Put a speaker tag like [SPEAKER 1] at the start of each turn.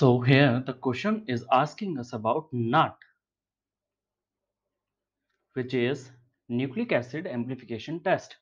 [SPEAKER 1] So here the question is asking us about NAT, which is nucleic acid amplification test.